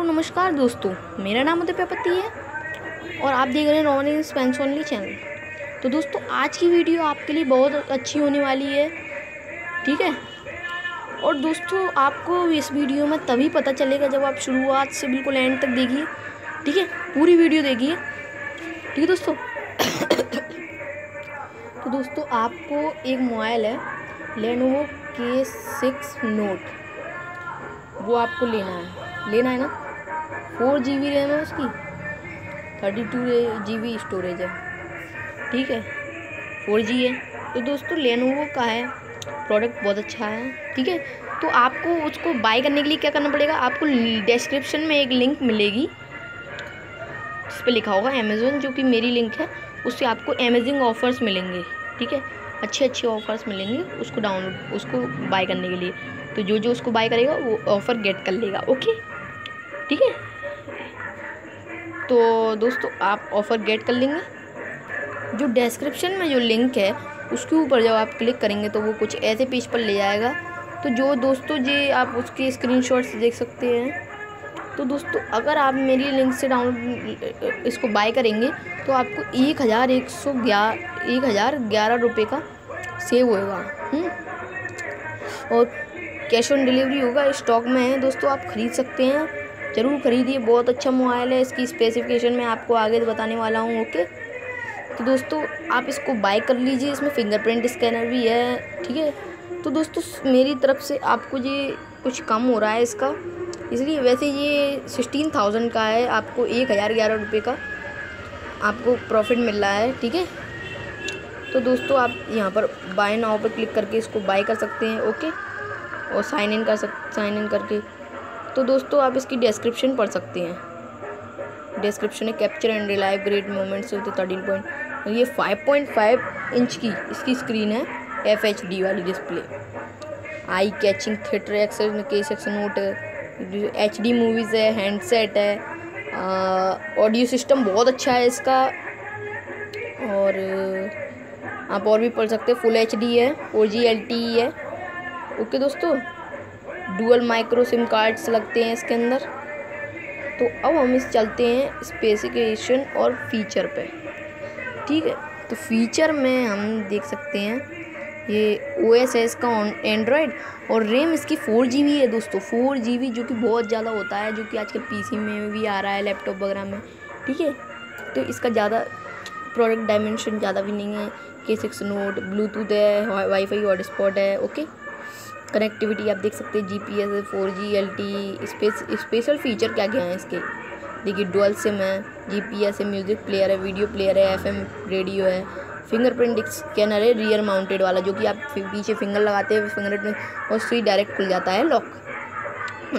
Hello, नमस्कार दोस्तों। मेरा नाम उदय प्रपति है और आप देख रहे हैं इन स्पेंस ओनली चैनल। तो दोस्तों, आज की वीडियो आपके लिए बहुत अच्छी होने वाली है, ठीक है? और दोस्तों, आपको इस वीडियो में तभी पता चलेगा जब आप शुरुआत से बिल्कुल एंड तक देखिए, ठीक है? पूरी वीडियो देखिए। ठीक है दोस्तों? तो दोस्तों, आपको एक मोबाइल है, लेनोवो के सिक्स नोट। वो आपको लेना है। लेना है ना? फोर जी बी रैम है उसकी। Thirty two G B storage है। ठीक है? फोर जी है। तो दोस्तों लेनोवो का है। प्रोडक्ट बहुत अच्छा है। ठीक है? तो आपको उसको बाय करने के लिए क्या करना पड़ेगा? आपको डिस्क्रिप्शन में एक लिंक मिलेगी। जिस पर लिखा होगा अमेज़ोन जो कि मेरी लिंक है। उससे आपको अमेजिंग ऑफर्स मिलेंगे। ठीक है? अच्छे अच्छे ऑफर्स मिलेंगे उसको डाउनलोड उसको बाय करने के लिए। तो जो जो उसको बाय करेगा, वो ऑफ़र गेट कर लेगा। ओके ठीक है? तो दोस्तों, आप ऑफ़र गेट कर लेंगे। जो डिस्क्रिप्शन में जो लिंक है, उसके ऊपर जब आप क्लिक करेंगे तो वो कुछ ऐसे पेज पर ले जाएगा। तो जो दोस्तों जी आप उसके स्क्रीनशॉट्स देख सकते हैं। तो दोस्तों, अगर आप मेरी लिंक से डाउन इसको बाय करेंगे तो आपको एक हज़ार एक सौ ग्यारह एक हज़ार ग्यारह रुपये का सेव हम्म? और कैश ऑन डिलीवरी होगा स्टॉक में है। दोस्तों, आप ख़रीद सकते हैं। ज़रूर ख़रीदिए, बहुत अच्छा मोबाइल है। इसकी स्पेसिफिकेशन मैं आपको आगे बताने वाला हूँ ओके तो दोस्तों, आप इसको बाय कर लीजिए। इसमें फिंगरप्रिंट स्कैनर भी है, ठीक है? तो दोस्तों, मेरी तरफ़ से आपको ये कुछ कम हो रहा है इसका। इसलिए वैसे ये सिक्सटीन थाउज़ेंड का है, आपको एक हज़ार ग्यारह रुपये का आपको प्रॉफिट मिल रहा है, ठीक है? तो दोस्तों, आप यहाँ पर बाय नाव पर क्लिक करके इसको बाय कर सकते हैं ओके और साइन इन कर सक साइन इन करके तो दोस्तों, आप इसकी डिस्क्रिप्शन पढ़ सकते हैं। डिस्क्रिप्शन है capture and relive great moments होते थर्टीन पॉइंट ये फाइव पॉइंट फाइव इंच की इसकी स्क्रीन है एफ़ एच डी वाली display eye catching theatre access के सेक्शन नोट है एच डी मूवीज़ है हैंडसेट है ऑडियो सिस्टम बहुत अच्छा है इसका। और, आप और भी पढ़ सकते हैं फुल एच डी है फोर जी एल टी है। ओके दोस्तों डुअल माइक्रो सिम कार्ड्स लगते हैं इसके अंदर। तो अब हम इस चलते हैं स्पेसिफिकेशन और फीचर पे। ठीक है तो फीचर में हम देख सकते हैं, ये ओ एस है इसका एंड्रॉयड और रैम इसकी फोर जी है दोस्तों। फोर जी जो कि बहुत ज़्यादा होता है, जो कि आजकल पीसी में भी आ रहा है लैपटॉप वगैरह में। ठीक है तो इसका ज़्यादा प्रोडक्ट डायमेंशन ज़्यादा भी नहीं है। के सिक्स नोट ब्लूटूथ है वाईफाई हॉटस्पॉट है ओके कनेक्टिविटी, आप देख सकते हैं G P S four G L T space special feature क्या क्या हैं इसके? देखिए डुअल सिम है जी पी एस है म्यूज़िक प्लेयर है वीडियो प्लेयर है एफ़ एम रेडियो है फिंगरप्रिंट स्कैनर है रियर माउंटेड वाला, जो कि आप पीछे फिंगर लगाते हैं फिंगर और स्वीट डायरेक्ट खुल जाता है लॉक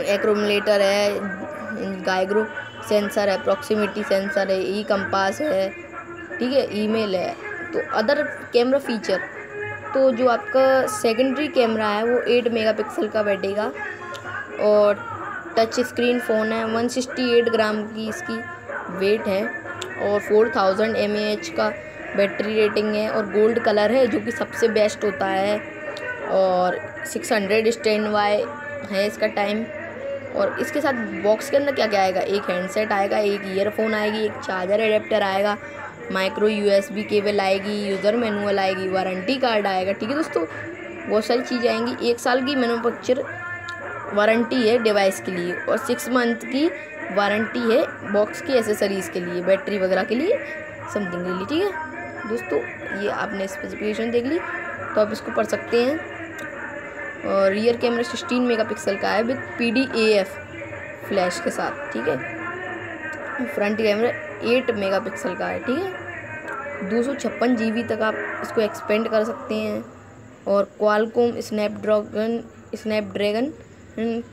एक्रोमलेटर है गायग्रो सेंसर है प्रॉक्सिमिटी सेंसर है ई कंपास है, ठीक है ईमेल है. तो अदर कैमरा फीचर तो जो आपका सेकेंडरी कैमरा है, वो एट मेगापिक्सल का बैठेगा। और टच स्क्रीन फ़ोन है वन सिक्सटी एट ग्राम की इसकी वेट है। और फोर थाउज़ेंड एम का बैटरी रेटिंग है। और गोल्ड कलर है, जो कि सबसे बेस्ट होता है। और सिक्स हंड्रेड स्टैंड वाई है इसका टाइम और इसके साथ बॉक्स के अंदर क्या क्या आएगा? एक हैंडसेट आएगा, एक ईयरफोन आएगी, एक चार्जर एडेप्टर आएगा। माइक्रो यूएसबी केबल आएगी, यूज़र मैनुअल आएगी, वारंटी कार्ड आएगा, ठीक है दोस्तों? बहुत सारी चीज़ें आएँगी। एक साल की मैनुफैक्चर वारंटी है डिवाइस के लिए और सिक्स मंथ की वारंटी है बॉक्स की एसेसरीज़ के लिए, बैटरी वगैरह के लिए, समथिंग के लिए, ठीक है? दोस्तों, ये आपने स्पेसिफिकेशन देख ली तो आप इसको पढ़ सकते हैं। और रियर कैमरा सिक्सटीन मेगापिक्सल का है with P D A F flash के साथ, ठीक है? फ्रंट कैमरा एट मेगापिक्सल का है, ठीक है? दो सौ छप्पन जी बी तक आप इसको एक्सपेंड कर सकते हैं। और Qualcomm Snapdragon Snapdragon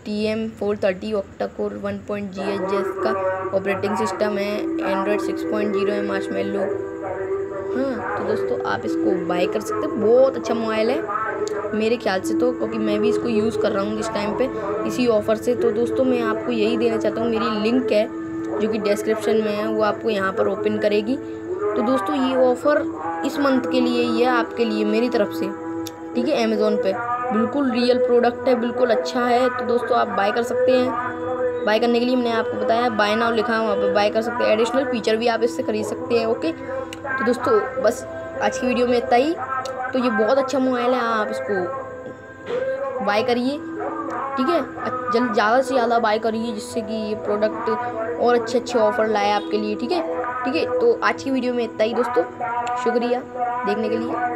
T M four thirty octa core one point G H z का ऑपरेटिंग सिस्टम है। एंड्रॉयड सिक्स पॉइंट ज़ीरो है मार्च मेलो हाँ तो दोस्तों आप इसको बाय कर सकते हैं। बहुत अच्छा मोबाइल है। मेरे ख्याल से तो क्योंकि मैं भी इसको यूज़ कर रहा हूँ इस टाइम पे, इसी ऑफ़र से। तो दोस्तों मैं आपको यही देना चाहता हूँ। मेरी लिंक है जो कि डिस्क्रिप्शन में है, वो आपको यहाँ पर ओपन करेगी। तो दोस्तों, ये ऑफ़र इस मंथ के लिए है आपके लिए मेरी तरफ़ से। ठीक है अमेज़ोन पे। बिल्कुल रियल प्रोडक्ट है, बिल्कुल अच्छा है। तो दोस्तों, आप बाय कर सकते हैं। बाय करने के लिए मैंने आपको बताया बाय नाउ लिखा है, वहाँ पर बाय कर सकते हैं। एडिशनल फीचर भी आप इससे खरीद सकते हैं ओके तो दोस्तों, बस आज की वीडियो में इतना ही। तो ये बहुत अच्छा मोबाइल है, आप इसको बाय करिए। ठीक है? जल्द ज़्यादा से ज़्यादा बाय करिए जिससे कि ये प्रोडक्ट और अच्छे अच्छे ऑफ़र लाए आपके लिए, ठीक है? ठीक है? तो आज की वीडियो में इतना ही दोस्तों। शुक्रिया देखने के लिए।